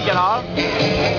get off.